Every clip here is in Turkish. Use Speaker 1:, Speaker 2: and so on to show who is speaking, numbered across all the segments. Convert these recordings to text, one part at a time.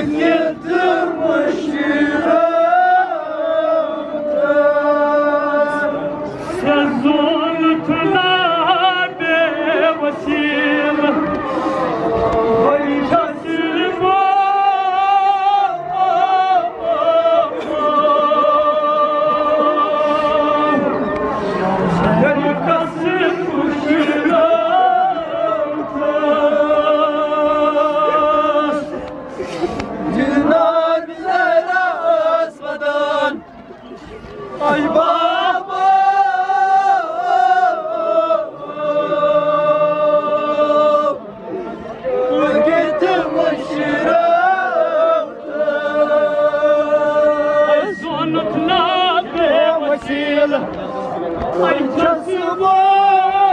Speaker 1: Богиня ты моя. Alın. Alçası var.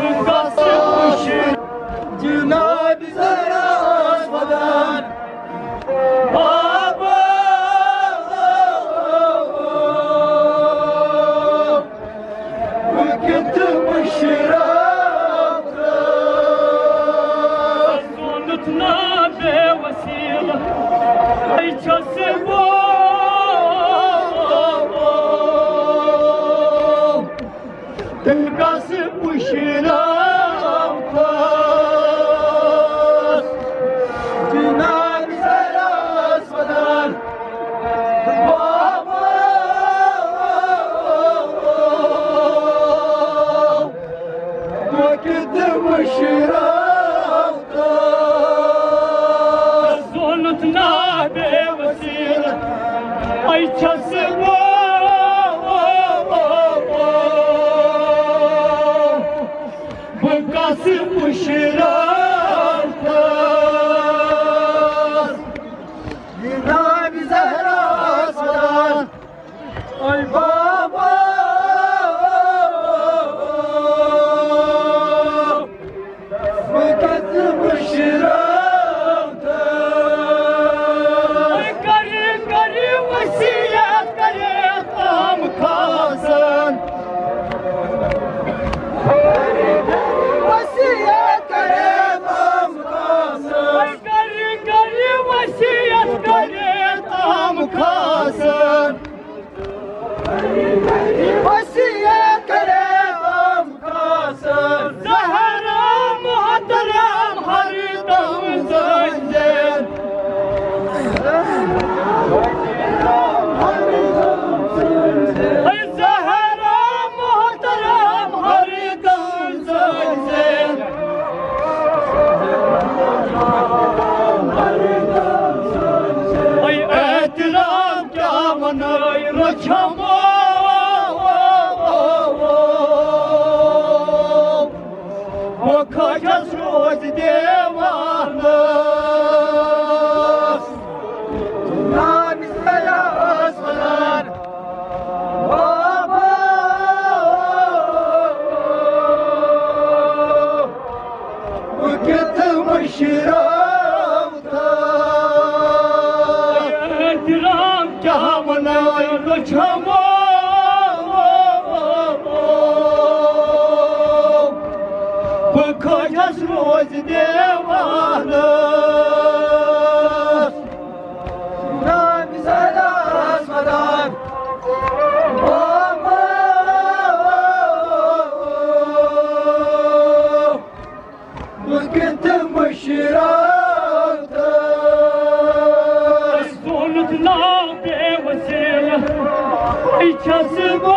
Speaker 1: Rüzgası kuşu. Cenab-ı asmadan. Baba. Ülküntü. Shira. 我今天。devanız Şuna bize rastmadan Bugün tüm bu şiratız Zorlutla İçası bu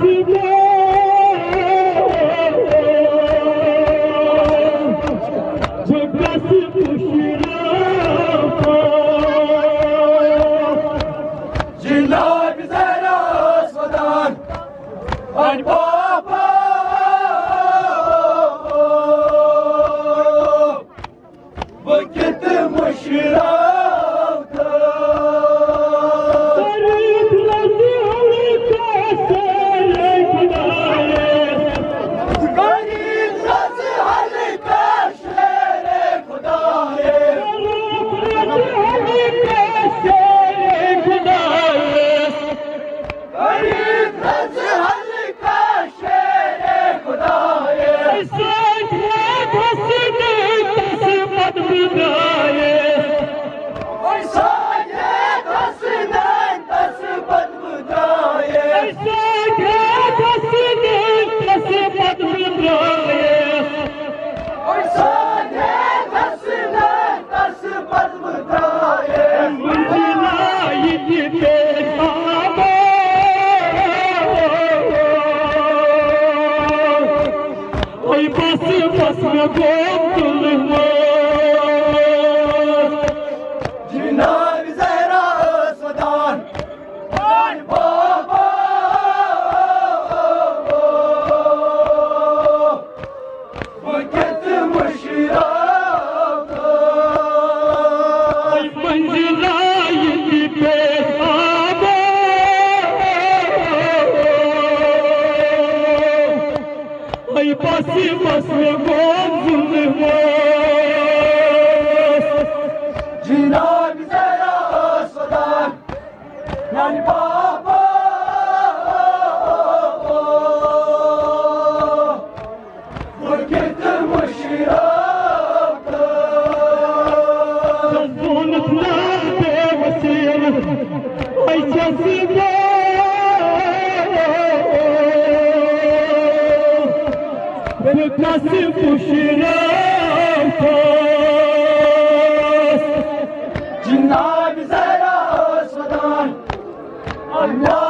Speaker 1: Bolivia. no!